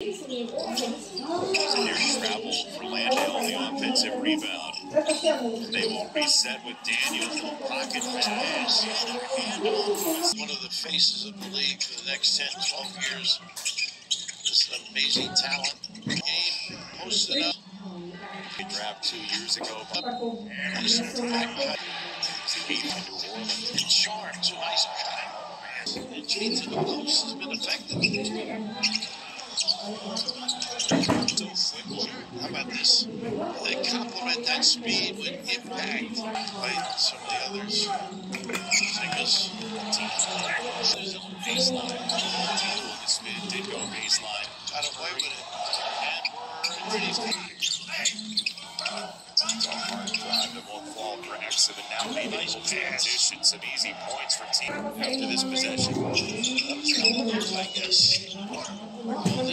Here's travel for Landale on the offensive rebound. They will reset with Daniels. Pocket pass. One of the faces of the league for the next 10, 12 years. Just an amazing talent. Game posted up. He draft two years ago. Nice back cut. And Sharp, too nice cut. And change to the post has been effective. How about this? They complement that speed with impact by some of the others. Because There's a baseline. This spin did go baseline. got away with it. And drive that won't and now maybe Nice transition some easy points for team after this possession. I guess.